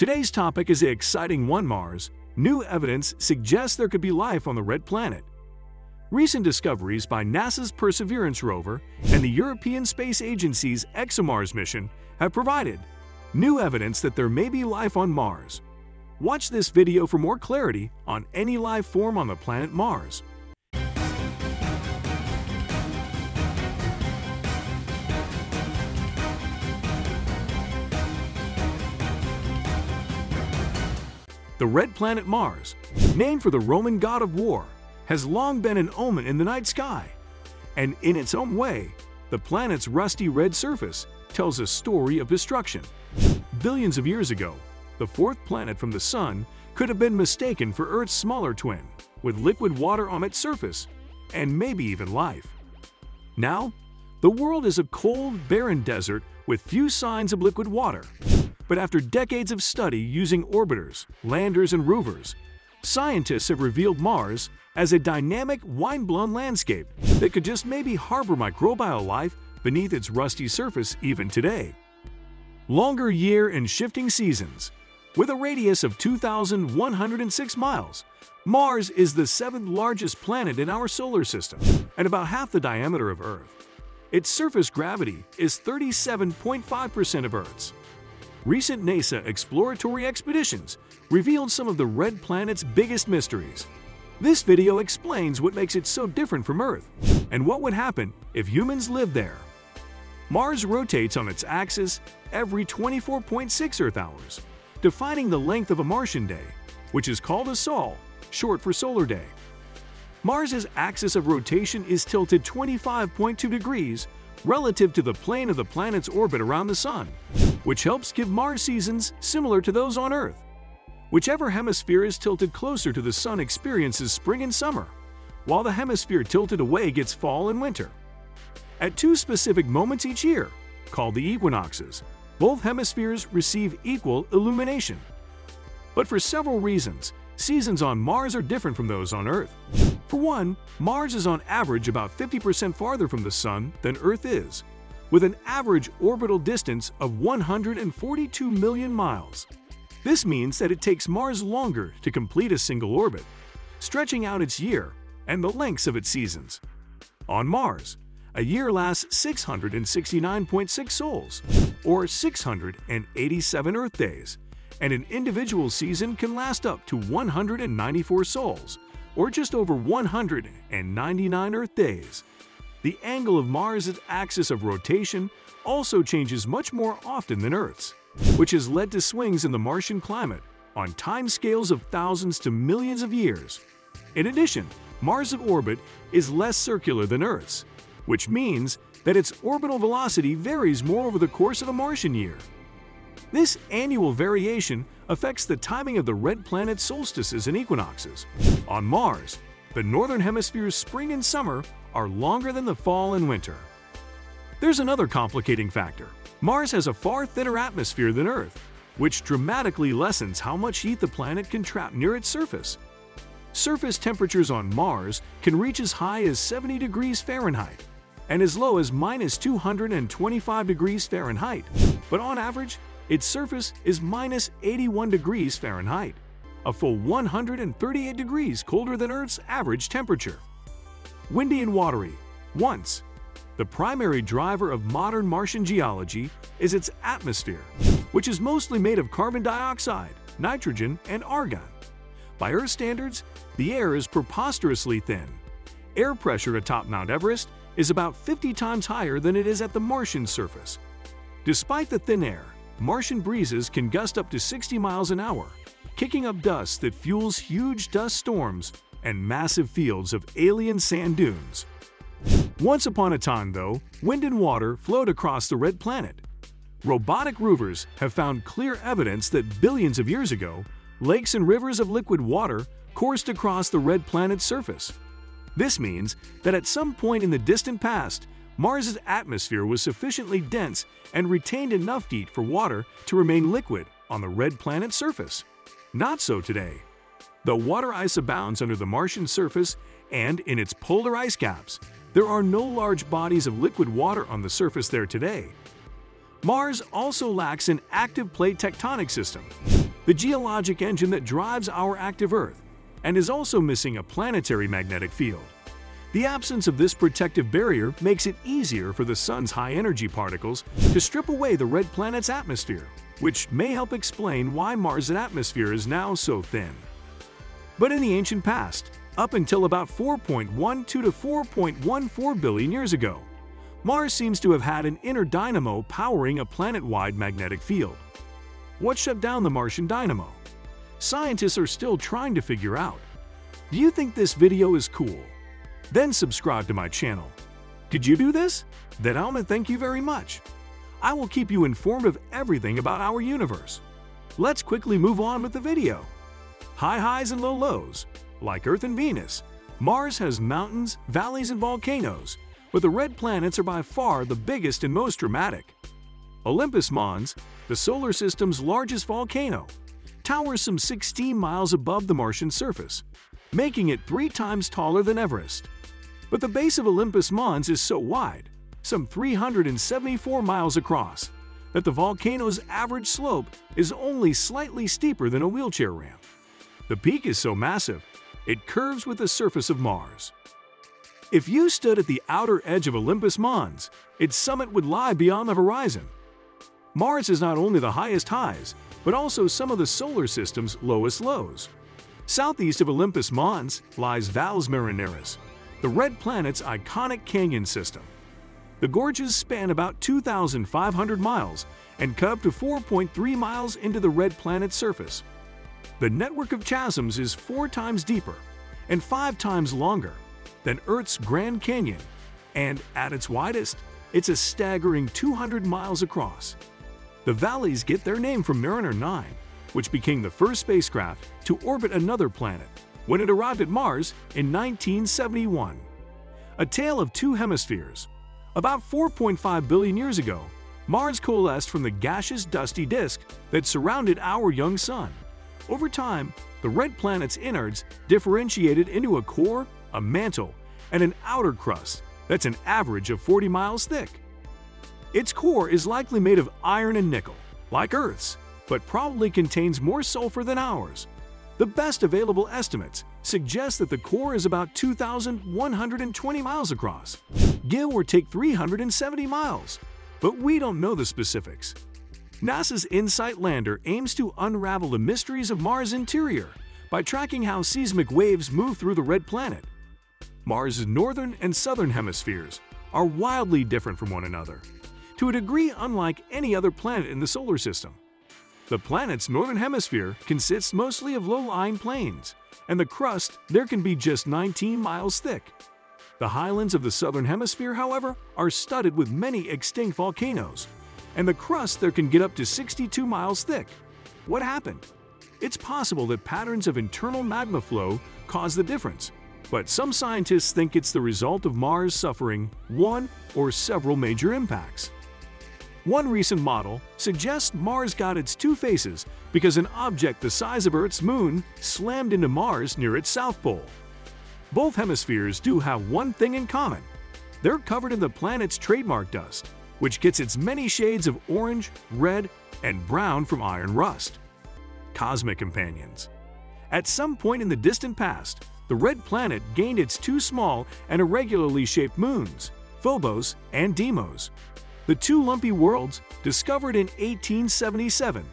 Today's topic is the exciting one Mars. New evidence suggests there could be life on the red planet. Recent discoveries by NASA's Perseverance rover and the European Space Agency's ExoMars mission have provided new evidence that there may be life on Mars. Watch this video for more clarity on any life form on the planet Mars. The red planet Mars, named for the Roman god of war, has long been an omen in the night sky. And in its own way, the planet's rusty red surface tells a story of destruction. Billions of years ago, the fourth planet from the Sun could have been mistaken for Earth's smaller twin, with liquid water on its surface, and maybe even life. Now, the world is a cold, barren desert with few signs of liquid water. But after decades of study using orbiters, landers, and rovers, scientists have revealed Mars as a dynamic, wind-blown landscape that could just maybe harbor microbial life beneath its rusty surface even today. Longer year and shifting seasons. With a radius of 2,106 miles, Mars is the seventh largest planet in our solar system and about half the diameter of Earth. Its surface gravity is 37.5% of Earth's, recent NASA exploratory expeditions revealed some of the red planet's biggest mysteries. This video explains what makes it so different from Earth and what would happen if humans lived there. Mars rotates on its axis every 24.6 Earth hours, defining the length of a Martian day, which is called a sol, short for solar day. Mars's axis of rotation is tilted 25.2 degrees relative to the plane of the planet's orbit around the Sun, which helps give Mars seasons similar to those on Earth. Whichever hemisphere is tilted closer to the Sun experiences spring and summer, while the hemisphere tilted away gets fall and winter. At two specific moments each year, called the equinoxes, both hemispheres receive equal illumination. But for several reasons, seasons on Mars are different from those on Earth. For one, Mars is on average about 50% farther from the Sun than Earth is, with an average orbital distance of 142 million miles. This means that it takes Mars longer to complete a single orbit, stretching out its year and the lengths of its seasons. On Mars, a year lasts 669.6 sols, or 687 Earth days, and an individual season can last up to 194 sols, or just over 199 Earth days. The angle of Mars' axis of rotation also changes much more often than Earth's, which has led to swings in the Martian climate on timescales of thousands to millions of years. In addition, Mars' orbit is less circular than Earth's, which means that its orbital velocity varies more over the course of a Martian year. This annual variation affects the timing of the red planet's solstices and equinoxes. On Mars, the northern hemisphere's spring and summer are longer than the fall and winter. There's another complicating factor. Mars has a far thinner atmosphere than Earth, which dramatically lessens how much heat the planet can trap near its surface. Surface temperatures on Mars can reach as high as 70 degrees Fahrenheit and as low as minus 225 degrees Fahrenheit, but on average, its surface is minus 81 degrees Fahrenheit, a full 138 degrees colder than Earth's average temperature. Windy and watery. Once, the primary driver of modern Martian geology is its atmosphere, which is mostly made of carbon dioxide, nitrogen, and argon. By Earth standards, the air is preposterously thin. Air pressure atop Mount Everest is about 50 times higher than it is at the Martian surface. Despite the thin air, Martian breezes can gust up to 60 miles an hour, kicking up dust that fuels huge dust storms and massive fields of alien sand dunes. Once upon a time, though, wind and water flowed across the red planet. Robotic rovers have found clear evidence that billions of years ago, lakes and rivers of liquid water coursed across the red planet's surface. This means that at some point in the distant past, Mars's atmosphere was sufficiently dense and retained enough heat for water to remain liquid on the red planet's surface. Not so today. Though water ice abounds under the Martian surface and in its polar ice caps, there are no large bodies of liquid water on the surface there today. Mars also lacks an active plate tectonic system. the geologic engine that drives our active Earth, and is also missing a planetary magnetic field. The absence of this protective barrier makes it easier for the Sun's high-energy particles to strip away the red planet's atmosphere, which may help explain why Mars' atmosphere is now so thin. But in the ancient past, up until about 4.12 to 4.14 billion years ago, Mars seems to have had an inner dynamo powering a planet-wide magnetic field. What shut down the Martian dynamo? Scientists are still trying to figure out. Do you think this video is cool? Then subscribe to my channel. Did you do this? Then I'ma thank you very much. I will keep you informed of everything about our universe. Let's quickly move on with the video. High highs and low lows. Like Earth and Venus, Mars has mountains, valleys, and volcanoes, but the red planets are by far the biggest and most dramatic. Olympus Mons, the solar system's largest volcano, towers some 16 miles above the Martian surface, making it three times taller than Everest. But the base of Olympus Mons is so wide, some 374 miles across, that the volcano's average slope is only slightly steeper than a wheelchair ramp. The peak is so massive, it curves with the surface of Mars. If you stood at the outer edge of Olympus Mons, its summit would lie beyond the horizon. Mars is not only the highest highs, but also some of the solar system's lowest lows. Southeast of Olympus Mons lies Valles Marineris, the red planet's iconic canyon system. The gorges span about 2,500 miles and cut to 4.3 miles into the red planet's surface. The network of chasms is four times deeper and five times longer than Earth's Grand Canyon, and at its widest, it's a staggering 200 miles across. The valleys get their name from Mariner 9, which became the first spacecraft to orbit another planet when it arrived at Mars in 1971. A tale of two hemispheres. About 4.5 billion years ago, Mars coalesced from the gaseous dusty disk that surrounded our young Sun. Over time, the red planet's innards differentiated into a core, a mantle, and an outer crust that's an average of 40 miles thick. Its core is likely made of iron and nickel, like Earth's, but probably contains more sulfur than ours. The best available estimates suggest that the core is about 2,120 miles across, give or take 370 miles, but we don't know the specifics. NASA's InSight lander aims to unravel the mysteries of Mars' interior by tracking how seismic waves move through the red planet. Mars' northern and southern hemispheres are wildly different from one another, to a degree unlike any other planet in the solar system. The planet's northern hemisphere consists mostly of low-lying plains, and the crust there can be just 19 miles thick. The highlands of the southern hemisphere, however, are studded with many extinct volcanoes, and the crust there can get up to 62 miles thick. What happened? It's possible that patterns of internal magma flow cause the difference, but some scientists think it's the result of Mars suffering one or several major impacts. One recent model suggests Mars got its two faces because an object the size of Earth's moon slammed into Mars near its south pole. Both hemispheres do have one thing in common. They're covered in the planet's trademark dust, which gets its many shades of orange, red, and brown from iron rust. Cosmic companions. At some point in the distant past, the red planet gained its two small and irregularly shaped moons, Phobos and Deimos. The two lumpy worlds, discovered in 1877,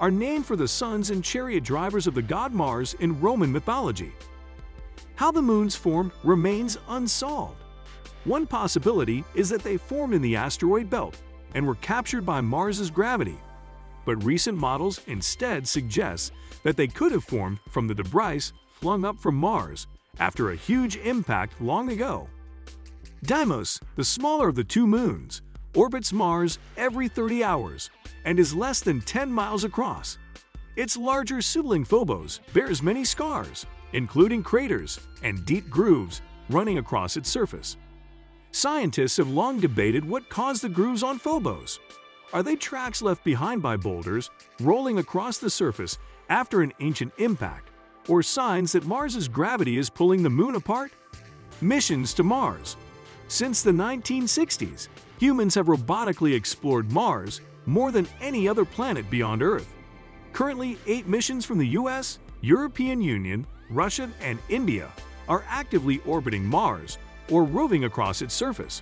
are named for the sons and chariot drivers of the god Mars in Roman mythology. How the moons formed remains unsolved. One possibility is that they formed in the asteroid belt and were captured by Mars's gravity. But recent models instead suggest that they could have formed from the debris flung up from Mars after a huge impact long ago. Deimos, the smaller of the two moons, orbits Mars every 30 hours and is less than 10 miles across. Its larger sibling Phobos bears many scars, including craters and deep grooves running across its surface. Scientists have long debated what caused the grooves on Phobos. Are they tracks left behind by boulders rolling across the surface after an ancient impact, or signs that Mars's gravity is pulling the Moon apart? Missions to Mars Since the 1960s, humans have robotically explored Mars more than any other planet beyond Earth. Currently, eight missions from the US, European Union, Russia, and India are actively orbiting Mars or roving across its surface.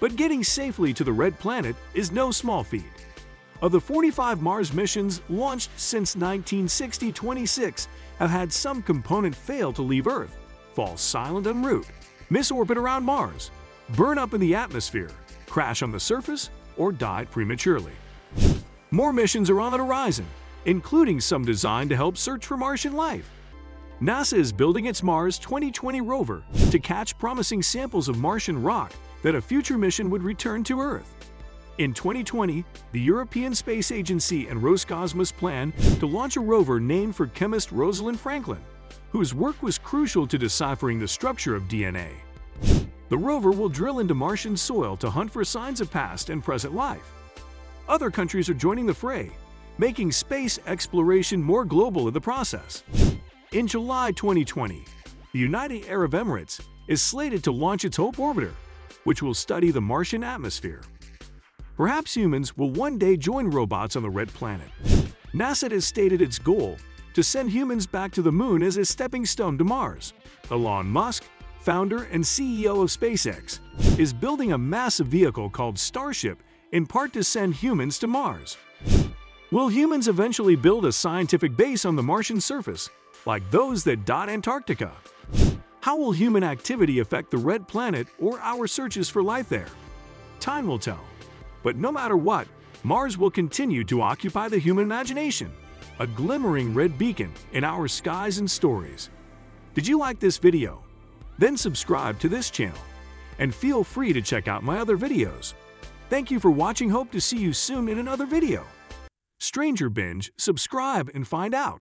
But getting safely to the Red Planet is no small feat. Of the 45 Mars missions launched since 1960, 26 have had some component fail to leave Earth, fall silent en route, miss orbit around Mars, burn up in the atmosphere, crash on the surface, or die prematurely. More missions are on the horizon, including some designed to help search for Martian life. NASA is building its Mars 2020 rover to catch promising samples of Martian rock that a future mission would return to Earth. In 2020, the European Space Agency and Roscosmos plan to launch a rover named for chemist Rosalind Franklin, whose work was crucial to deciphering the structure of DNA. The rover will drill into Martian soil to hunt for signs of past and present life. Other countries are joining the fray, making space exploration more global in the process. In July 2020, the United Arab Emirates is slated to launch its HOPE orbiter, which will study the Martian atmosphere. Perhaps humans will one day join robots on the Red Planet. NASA has stated its goal to send humans back to the Moon as a stepping stone to Mars. Elon Musk, founder and CEO of SpaceX, is building a massive vehicle called Starship in part to send humans to Mars. Will humans eventually build a scientific base on the Martian surface like those that dot Antarctica. How will human activity affect the red planet or our searches for life there? Time will tell. But no matter what, Mars will continue to occupy the human imagination, a glimmering red beacon in our skies and stories. Did you like this video? Then subscribe to this channel and feel free to check out my other videos. Thank you for watching. Hope to see you soon in another video. Stranger Binge, subscribe and find out.